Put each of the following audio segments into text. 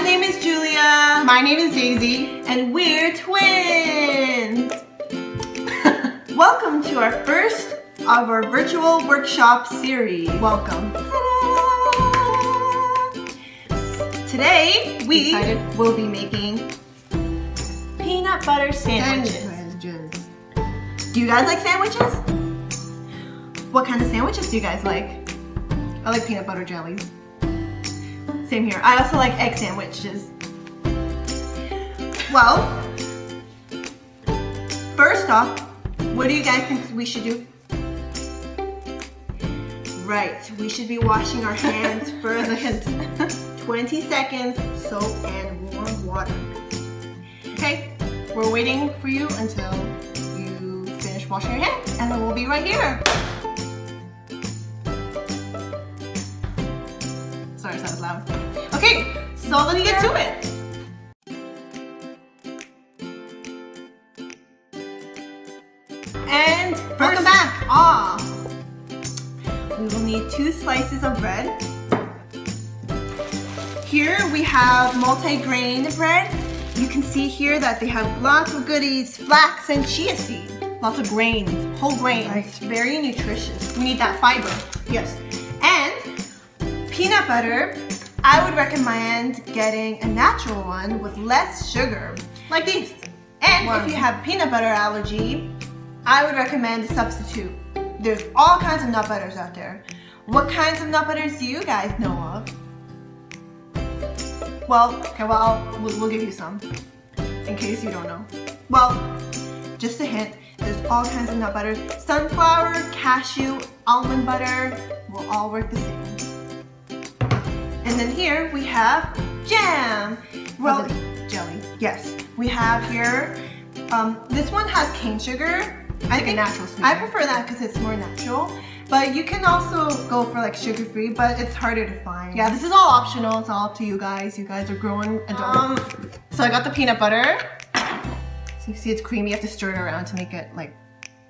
My name is Julia. My name is Daisy. And we're twins. Welcome to our first of our virtual workshop series. Welcome. Today, we Excited? will be making peanut butter sandwiches. Sandwiches. Do you guys like sandwiches? What kind of sandwiches do you guys like? I like peanut butter jellies. Same here. I also like egg sandwiches. Well, first off, what do you guys think we should do? Right, we should be washing our hands first. hint. 20 seconds, soap and warm water. Okay, we're waiting for you until you finish washing your hands, and then we'll be right here. Sorry, that was loud. Okay, so let's get to it. And Welcome back. off, we will need two slices of bread. Here we have multi-grain bread. You can see here that they have lots of goodies, flax and chia seed. Lots of grains, whole grains. Right. Very nutritious. We need that fiber. Yes. And peanut butter, I would recommend getting a natural one with less sugar, like these. And if you have peanut butter allergy, I would recommend a substitute. There's all kinds of nut butters out there. What kinds of nut butters do you guys know of? Well, Okay, well, we'll, we'll give you some in case you don't know. well, just a hint. There's all kinds of nut butters. Sunflower, cashew, almond butter will all work the same. And then here we have jam. Well, jelly. yes, we have here. Um, this one has cane sugar. I like a natural sweetener. I prefer that because it's more natural. But you can also go for like sugar free, but it's harder to find. Yeah, this is all optional. It's all up to you guys. You guys are growing adults. Um, So I got the peanut butter. So you see it's creamy. You have to stir it around to make it like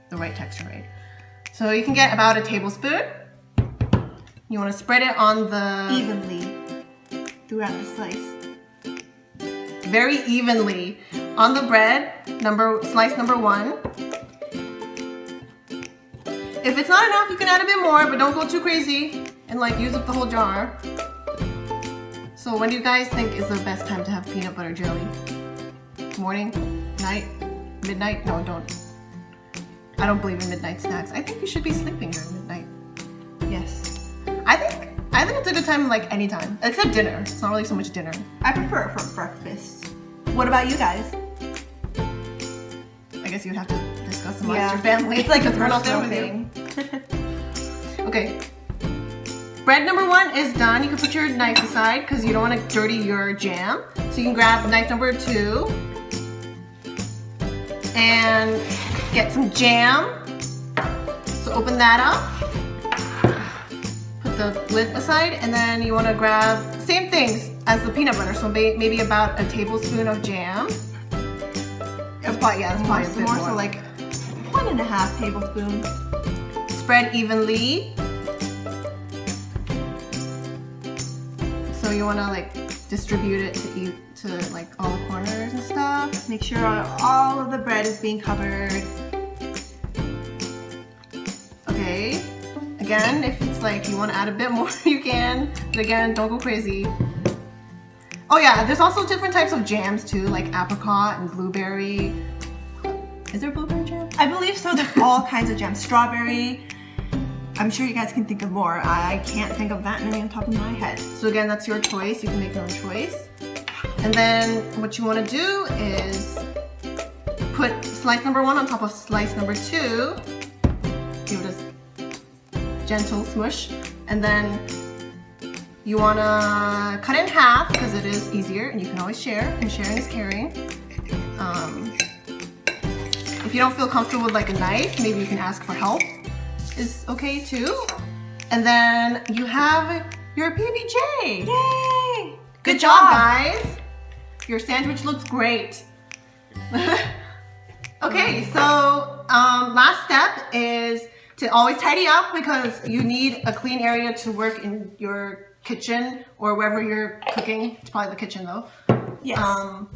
the right texture, right? So you can get about a tablespoon. You want to spread it on the evenly throughout the slice. very evenly on the bread. Number slice number one. If it's not enough, you can add a bit more, but don't go too crazy and like use up the whole jar. So when do you guys think is the best time to have peanut butter jelly? Morning? Night? Midnight? No, don't. I don't believe in midnight snacks. I think you should be sleeping during midnight. Yes. I think I think it's a good time like anytime. Except dinner. It's not really so much dinner. I prefer it for breakfast. What about you guys? I guess you'd have to discuss amongst your family. It's like a because we're not there personal with you. thing. Okay. Bread number one is done. You can put your knife aside because you don't want to dirty your jam. So you can grab knife number two and get some jam. So open that up. The lid aside and then you want to grab same things as the peanut butter. So maybe about a tablespoon of jam. That's probably, yeah, that's More, probably a bit more more. so like one and a half tablespoons. spread evenly. So you want to like distribute it to eat to like all the corners and stuff. Make sure all of the bread is being covered. Okay. Again, if it's like you want to add a bit more, you can. But again, don't go crazy. Oh yeah, there's also different types of jams too, like apricot and blueberry. Is there blueberry jam? I believe so. There's all kinds of jams. Strawberry. I'm sure you guys can think of more. I can't think of that many on top of my head. So again, that's your choice. You can make your own choice. And then what you want to do is put slice number one on top of slice number two. Give it a gentle smush. And then you want to cut in half because it is easier and you can always share. And sharing is caring. Um, if you don't feel comfortable with like a knife, maybe you can ask for help. Is okay too. And then you have your PBJ. Yay! Good job, guys. Your sandwich looks great. okay, so um, last step is to always tidy up because you need a clean area to work in your kitchen or wherever you're cooking. It's probably the kitchen though. Yes. Um,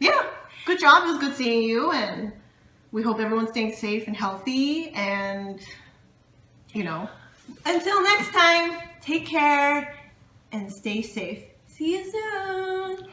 yeah, good job. It was good seeing you, and we hope everyone's staying safe and healthy. And you know, Until next time, take care and stay safe. See you soon.